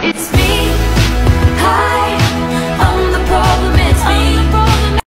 It's me.